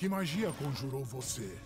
Que magia conjurou você?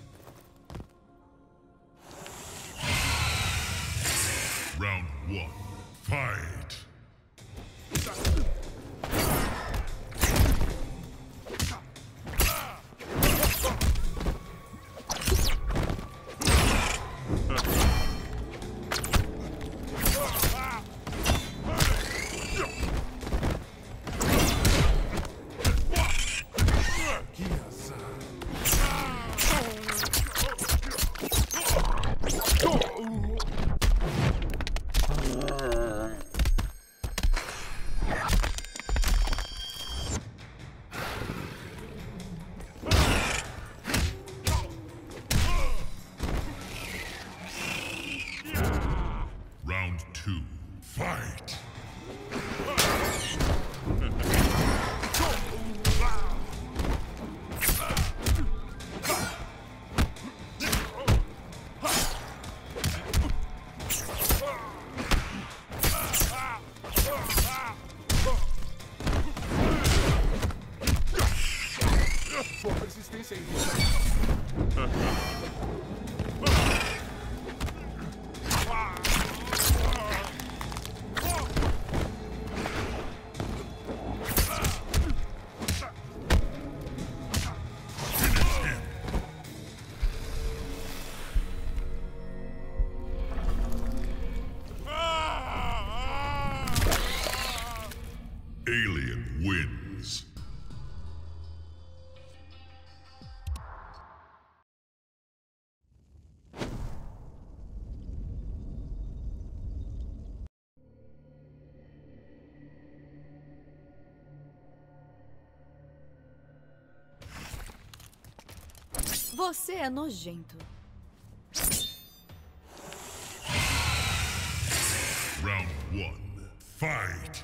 Você é nojento. Round one. Fight!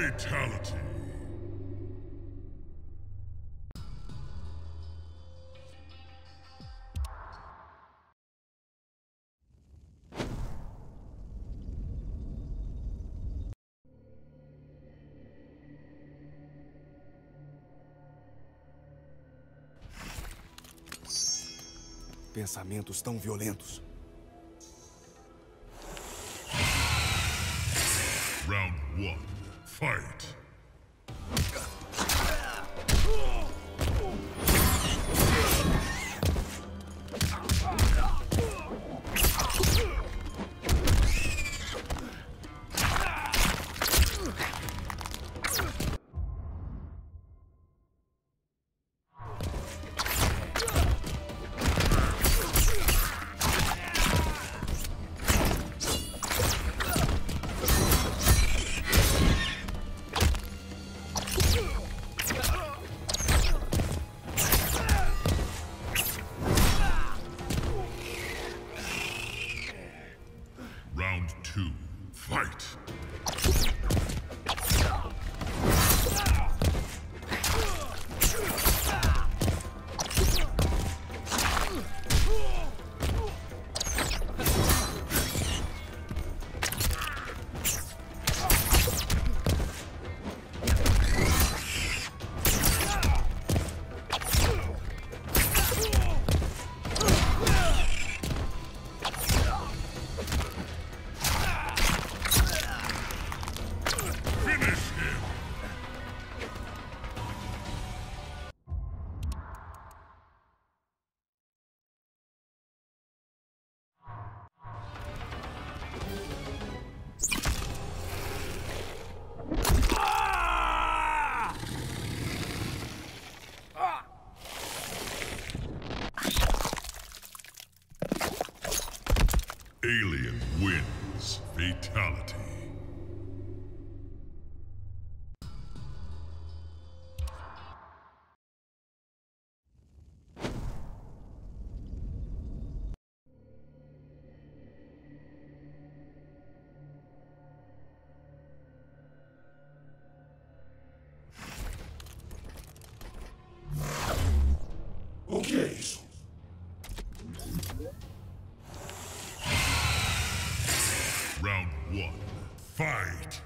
Fatality. Pensamentos tão violentos. Fight! Fatality. One, fight!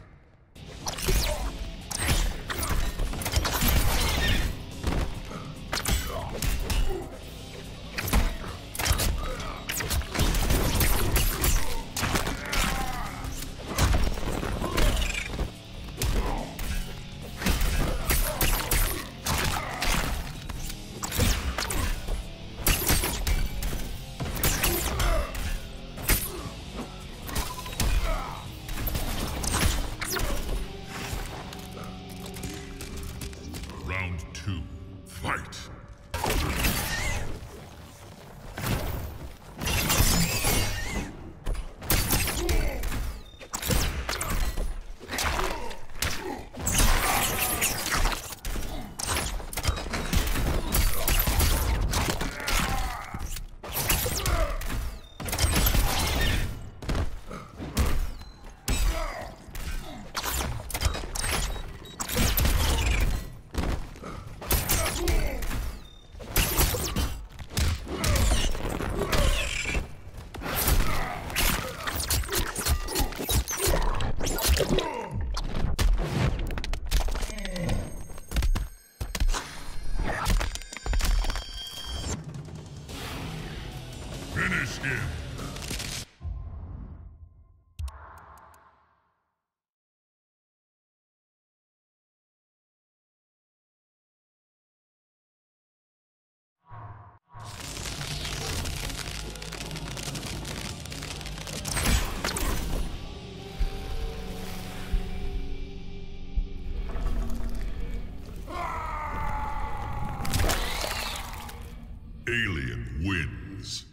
wins.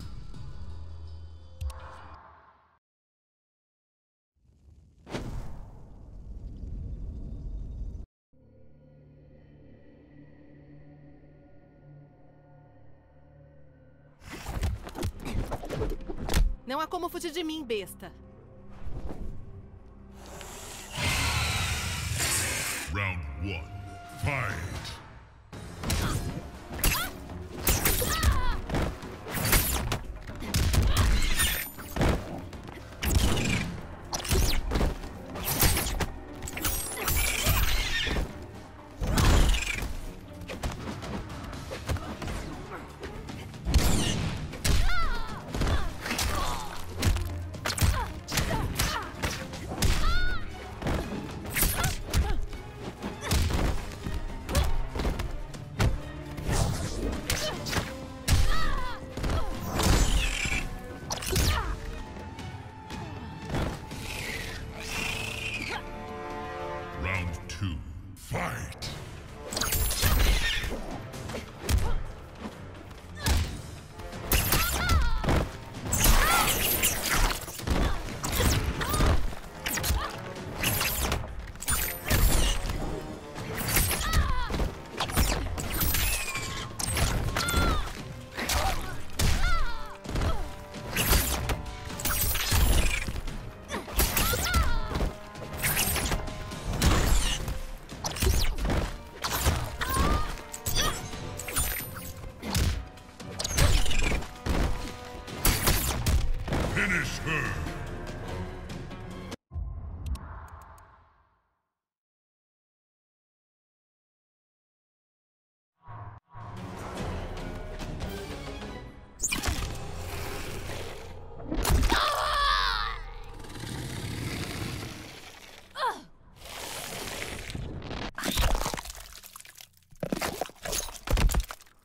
Não há como fugir de mim, besta.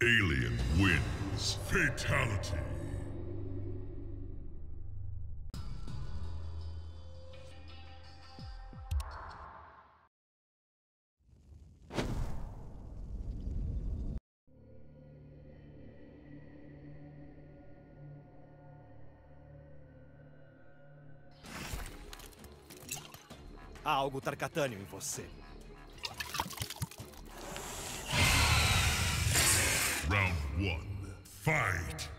Alien wins. Fatality. Há algo tarcatâneo em você. Fight.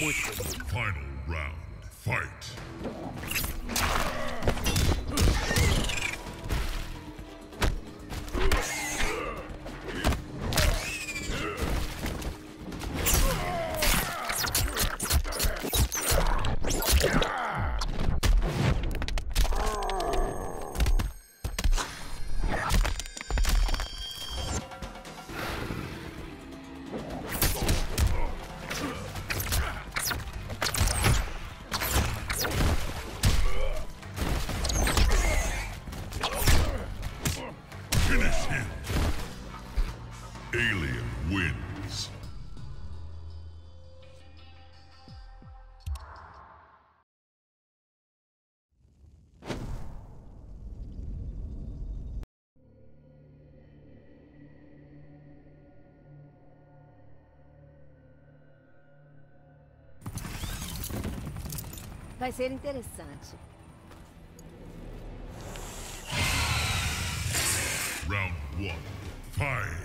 Muito com Vai ser interessante. Round one. Fight.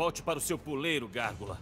Volte para o seu puleiro, Gárgula.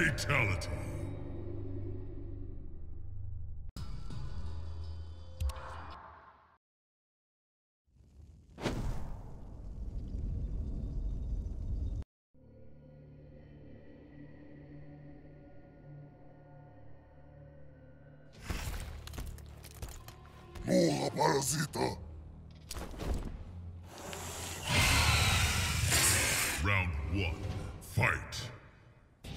Fatality. Morra, parasita! Round one, fight.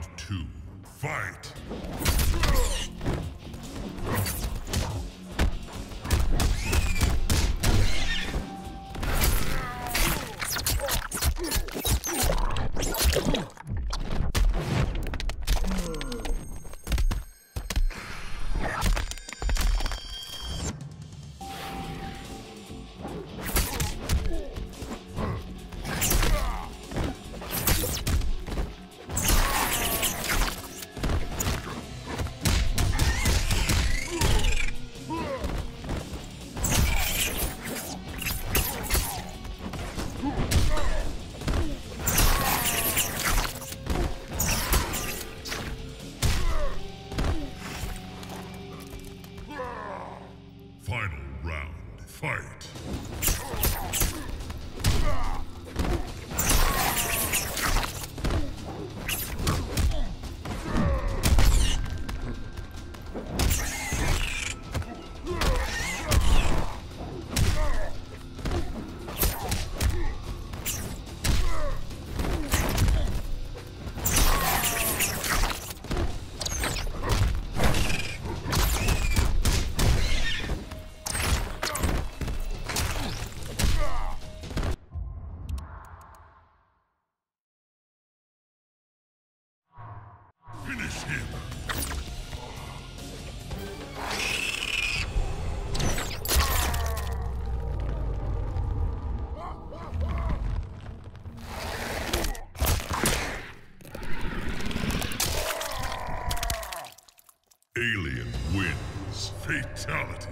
Round two, fight. Final round, fight! Alien wins. Fatality.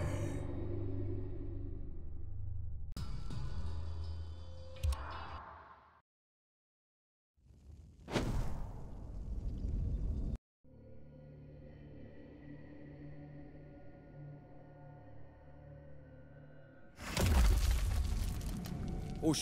O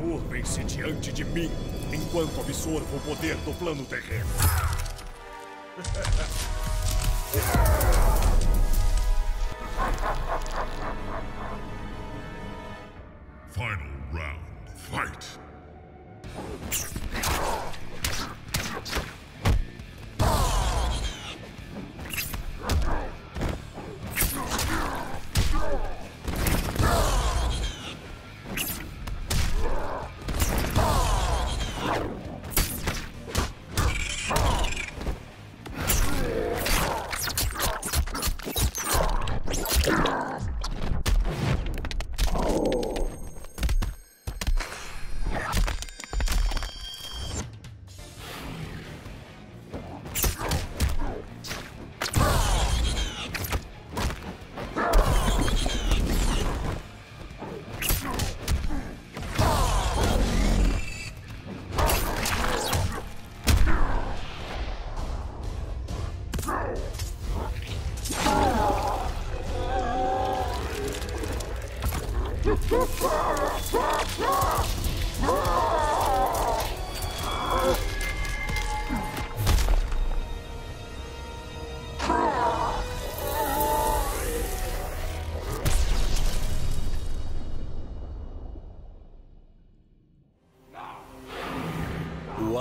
Curvem-se diante de mim enquanto absorvo o poder do plano terreno.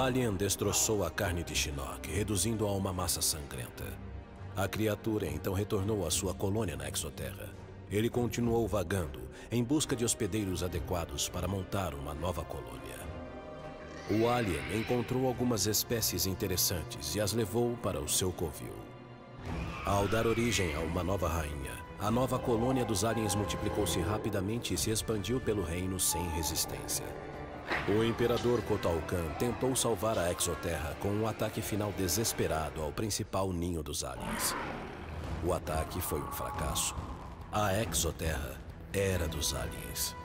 alien destroçou a carne de Shinnok, reduzindo-a a uma massa sangrenta. A criatura então retornou à sua colônia na Exoterra. Ele continuou vagando em busca de hospedeiros adequados para montar uma nova colônia. O alien encontrou algumas espécies interessantes e as levou para o seu covil. Ao dar origem a uma nova rainha, a nova colônia dos aliens multiplicou-se rapidamente e se expandiu pelo reino sem resistência. O Imperador Kotalkan tentou salvar a Exoterra com um ataque final desesperado ao principal ninho dos aliens. O ataque foi um fracasso. A Exoterra era dos aliens.